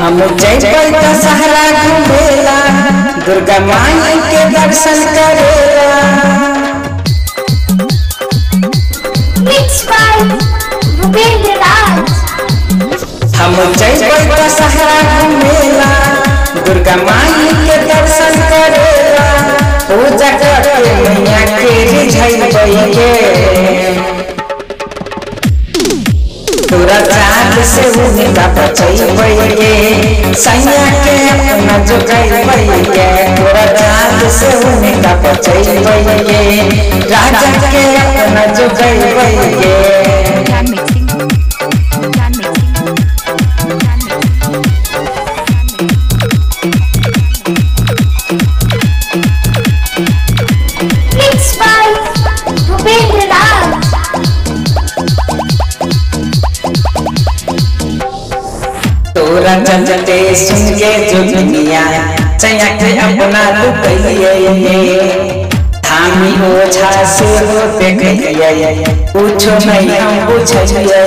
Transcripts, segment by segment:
हम जयपुर का सहरा घूमेला दुर्गा माई के दर्शन करेला. हम जयपुर का सहरा घूमेला दुर्गा माई के दर्शन करेला। पूजा करके मैया के रिझैबै के तोरा चाँद से के सैया के अपना जो के तोरा तोरा जजते सुन के जो दुनिया चैया के अपना लुकैये थामी ओझा से हो देखिए पूछो नहीं हम बुझिए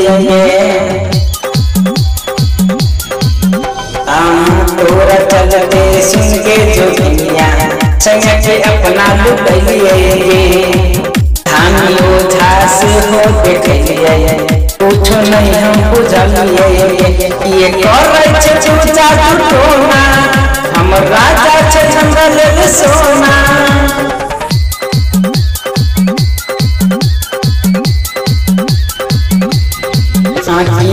हम तोरा जजते सुन के जो दुनिया चैया के अपना लुकैये थामी ओझा से हो देखिए पूछो नहीं हम बुझलिए ये करे छे चूचा टोना हम राजा छे जंगल सोना।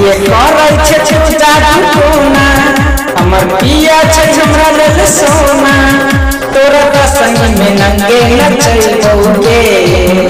ये करे छे चूचा टोना हमर पिया छे जंगल सोना। तोरा का संग में नंगे नचैबोगे तोरा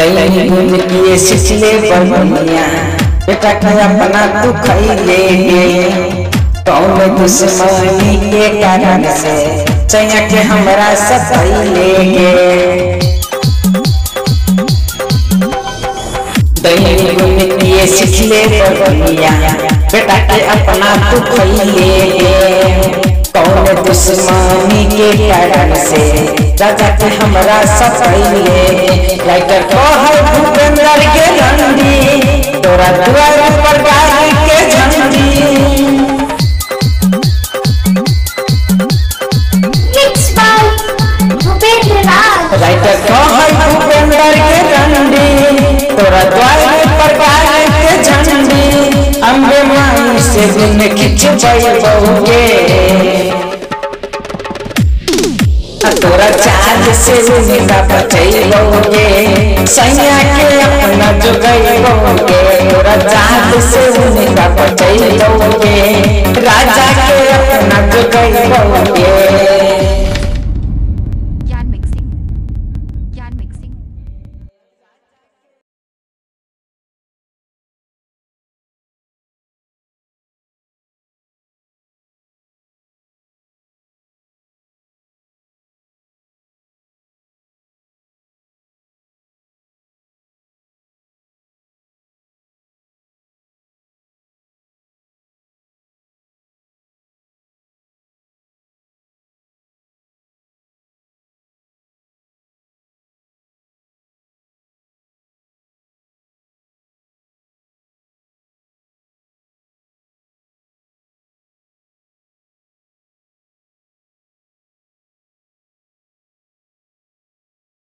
दैनी गुन किए सिचले बनिया। बेटा का अपना तू खैले कौन दुश्मनी के कारण से चैया के हमरा सफ़ाई सतैले दैनी गुन किए सिचले बनिया। बेटा के अपना तू खैले कौन दुश्मनी के कारण से के हमरा सतैले राइटर कहल भूपेंद्र के झंडी तोरा द्वार पर गाय के झंडी. राइटर कहल भूपेंद्र के झंडी तोरा द्वार पर गाय के झंडी। अम्बे माई से गुन खिंच बहुगे तोरा चाँद से ज़िंदा बचैलोगे सैया के अपना जोगैलोगे तोरा चाँद से उनका बचैलोगे राजा के अपना जोगैलोगे